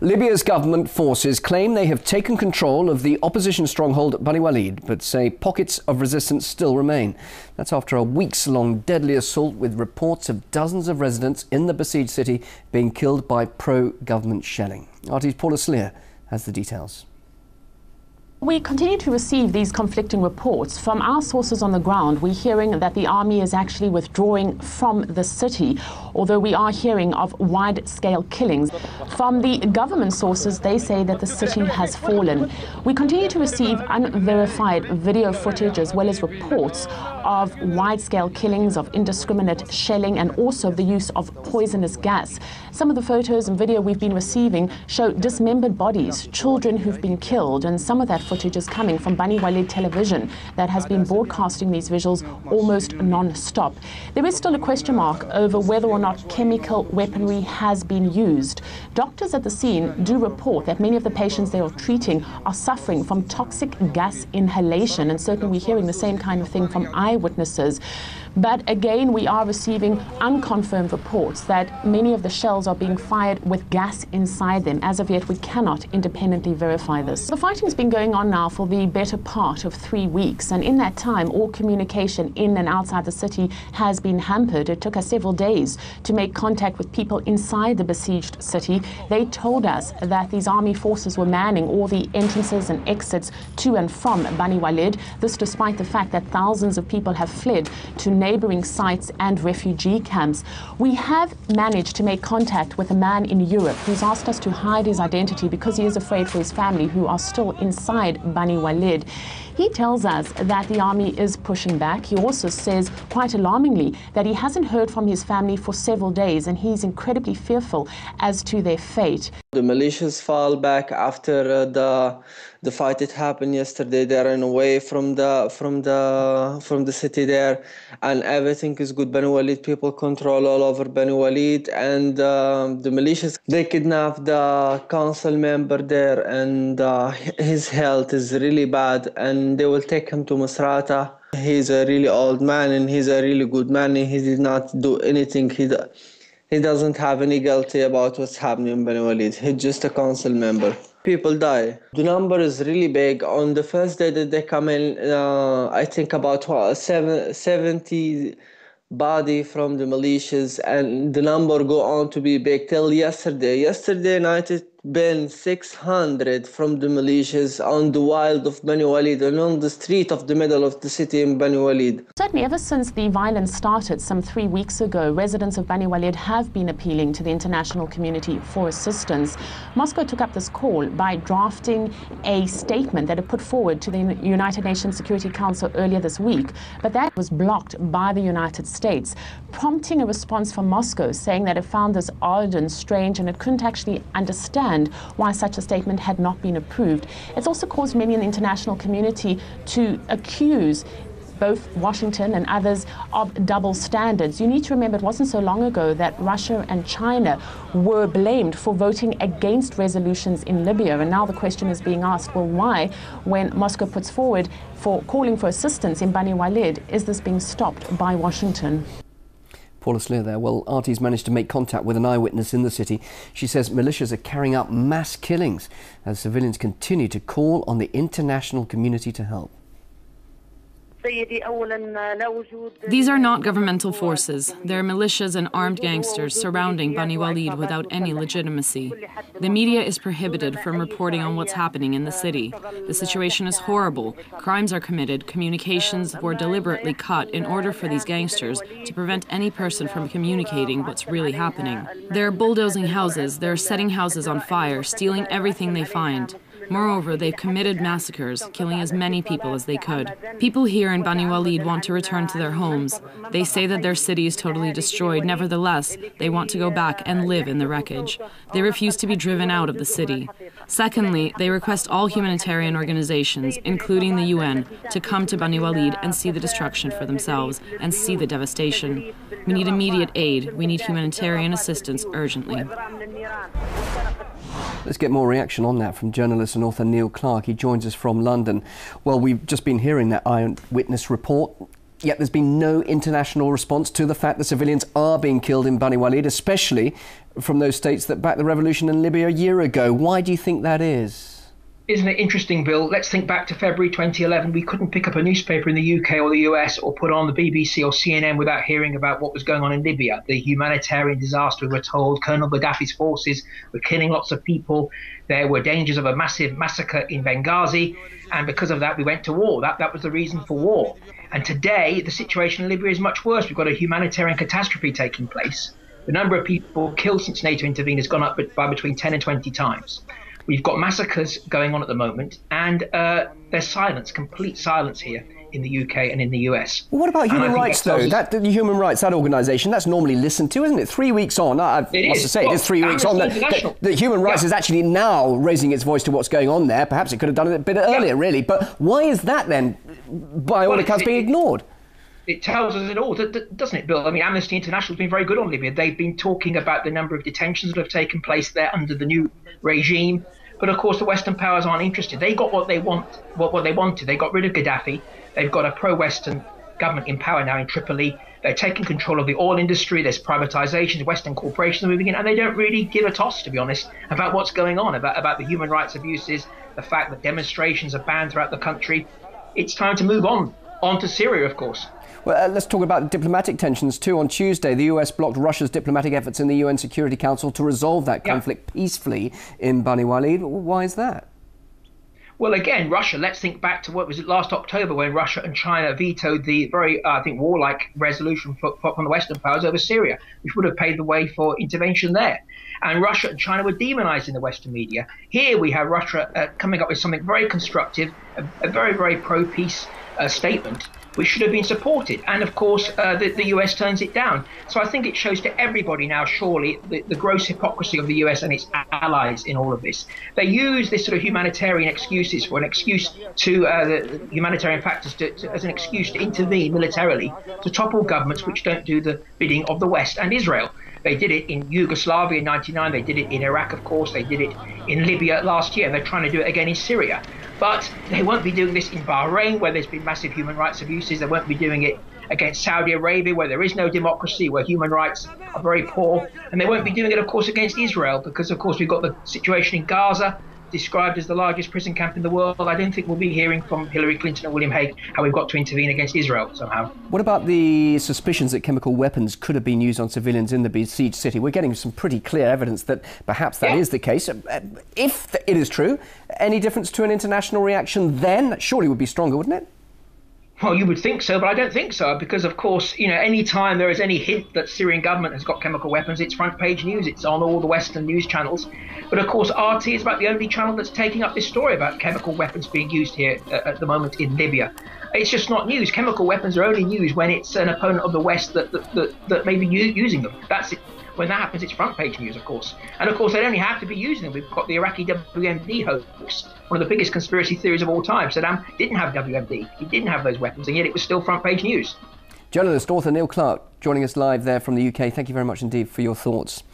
Libya's government forces claim they have taken control of the opposition stronghold at Bani Walid, but say pockets of resistance still remain. That's after a weeks long deadly assault with reports of dozens of residents in the besieged city being killed by pro government shelling. RT's Paula Slier has the details. We continue to receive these conflicting reports. From our sources on the ground, we're hearing that the army is actually withdrawing from the city, although we are hearing of wide scale killings. From the government sources, they say that the city has fallen. We continue to receive unverified video footage as well as reports of wide scale killings, of indiscriminate shelling, and also the use of poisonous gas. Some of the photos and video we've been receiving show dismembered bodies, children who've been killed, and some of that footage is coming from Bani Walid television that has been broadcasting these visuals almost non-stop. There is still a question mark over whether or not chemical weaponry has been used. Doctors at the scene do report that many of the patients they are treating are suffering from toxic gas inhalation, and certainly we're hearing the same kind of thing from eyewitnesses. But again, we are receiving unconfirmed reports that many of the shells are being fired with gas inside them. As of yet, we cannot independently verify this. The fighting's been going on now for the better part of three weeks, and in that time, all communication in and outside the city has been hampered. It took us several days to make contact with people inside the besieged city. They told us that these army forces were manning all the entrances and exits to and from Bani Walid. This despite the fact that thousands of people have fled to neighboring sites and refugee camps. We have managed to make contact with a man in Europe who's asked us to hide his identity because he is afraid for his family who are still inside Bani Walid. He tells us that the army is pushing back. He also says, quite alarmingly, that he hasn't heard from his family for several days and he's incredibly fearful as to their fate. The militias fall back after uh, the the fight that happened yesterday. They ran away from the from the from the city there, and everything is good. Bani Walid people control all over Bani Walid, and uh, the militias they kidnapped the council member there, and uh, his health is really bad, and they will take him to Misrata. He's a really old man, and he's a really good man. And he did not do anything. He he doesn't have any guilty about what's happening in Bani Walid. He's just a council member. People die. The number is really big. On the first day that they come in, uh, I think about what, seven, 70 body from the militias, and the number go on to be big till yesterday. Yesterday night it been 600 from the militias on the wild of Bani Walid, and on the street of the middle of the city in Bani Walid. Certainly, ever since the violence started some three weeks ago, residents of Bani Walid have been appealing to the international community for assistance. Moscow took up this call by drafting a statement that it put forward to the United Nations Security Council earlier this week, but that was blocked by the United States, prompting a response from Moscow saying that it found this odd and strange and it couldn't actually understand why such a statement had not been approved. It's also caused many in the international community to accuse both Washington and others of double standards. You need to remember it wasn't so long ago that Russia and China were blamed for voting against resolutions in Libya. And now the question is being asked well, why, when Moscow puts forward for calling for assistance in Bani Walid, is this being stopped by Washington? Paula Slier there. Well, RT's managed to make contact with an eyewitness in the city. She says militias are carrying out mass killings as civilians continue to call on the international community to help. These are not governmental forces. They're militias and armed gangsters surrounding Bani Walid without any legitimacy. The media is prohibited from reporting on what's happening in the city. The situation is horrible. Crimes are committed, communications were deliberately cut in order for these gangsters to prevent any person from communicating what's really happening. They're bulldozing houses, they're setting houses on fire, stealing everything they find. Moreover, they've committed massacres, killing as many people as they could. People here in Bani Walid want to return to their homes. They say that their city is totally destroyed. Nevertheless, they want to go back and live in the wreckage. They refuse to be driven out of the city. Secondly, they request all humanitarian organizations, including the UN, to come to Bani Walid and see the destruction for themselves and see the devastation. We need immediate aid. We need humanitarian assistance urgently. Let's get more reaction on that from journalist and author Neil Clark. He joins us from London. Well, we've just been hearing that eyewitness report. Yet there's been no international response to the fact that civilians are being killed in Bani Walid, especially from those states that backed the revolution in Libya a year ago. Why do you think that is? Isn't it interesting, Bill? Let's think back to February 2011. We couldn't pick up a newspaper in the UK or the US or put on the BBC or CNN without hearing about what was going on in Libya. The humanitarian disaster, we were told. Colonel Gaddafi's forces were killing lots of people. There were dangers of a massive massacre in Benghazi. And because of that, we went to war. That, that was the reason for war. And today, the situation in Libya is much worse. We've got a humanitarian catastrophe taking place. The number of people killed since NATO intervened has gone up by between 10 and 20 times. We've got massacres going on at the moment, and uh, there's silence, complete silence here in the UK and in the US. Well, what about human rights, though? That the human rights, that organisation, that's normally listened to, isn't it? Three weeks on, I must is. say, well, it is three weeks on. That, that, human rights yeah. is actually now raising its voice to what's going on there. Perhaps it could have done it a bit earlier, yeah. really. But why is that then, by all well, accounts, being ignored? It tells us it all, doesn't it, Bill? I mean, Amnesty International has been very good on Libya. They've been talking about the number of detentions that have taken place there under the new regime. But of course, the Western powers aren't interested. They got what they want, what, what they wanted. They got rid of Gaddafi. They've got a pro-Western government in power now in Tripoli. They're taking control of the oil industry. There's privatizations. Western corporations are moving in, and they don't really give a toss, to be honest, about what's going on, about about the human rights abuses, the fact that demonstrations are banned throughout the country. It's time to move on, on to Syria, of course. Well, uh, let's talk about diplomatic tensions too. On Tuesday, the US blocked Russia's diplomatic efforts in the UN Security Council to resolve that conflict yeah. peacefully in Bani Walid. Why is that? Well, again, Russia. Let's think back to what was it last October when Russia and China vetoed the very, uh, I think, warlike resolution for, for, from the Western powers over Syria, which would have paved the way for intervention there. And Russia and China were demonized in the Western media. Here we have Russia uh, coming up with something very constructive, a, a very, very pro-peace uh, statement which should have been supported. And of course, uh, the, the, US turns it down. So I think it shows to everybody now, surely, the, the, gross hypocrisy of the US and its allies in all of this. They use this sort of humanitarian excuses for an excuse to uh, the humanitarian factors to, to, as an excuse to intervene militarily to topple governments which don't do the bidding of the West and Israel. They did it in Yugoslavia in 99. They did it in Iraq, of course. They did it in Libya last year. And they're trying to do it again in Syria. But they won't be doing this in Bahrain, where there's been massive human rights abuses. They won't be doing it against Saudi Arabia, where there is no democracy, where human rights are very poor. And they won't be doing it, of course, against Israel, because, of course, we've got the situation in Gaza described as the largest prison camp in the world, I don't think we'll be hearing from Hillary Clinton or William Hague how we've got to intervene against Israel somehow. What about the suspicions that chemical weapons could have been used on civilians in the besieged city? We're getting some pretty clear evidence that perhaps that yeah. is the case. If it is true, any difference to an international reaction then surely would be stronger, wouldn't it? Well, you would think so, but I don't think so because, of course, you know, any time there is any hint that Syrian government has got chemical weapons, it's front page news. It's on all the Western news channels. But of course, RT is about the only channel that's taking up this story about chemical weapons being used here uh, at the moment in Libya. It's just not news. Chemical weapons are only news when it's an opponent of the West that that, that, that may be u- using them. That's it. When that happens, it's front page news, of course. And of course, they only have to be using them. We've got the Iraqi WMD hoax, one of the biggest conspiracy theories of all time. Saddam didn't have WMD, he didn't have those weapons, and yet it was still front page news. Journalist, author Neil Clark, joining us live there from the UK. Thank you very much indeed for your thoughts.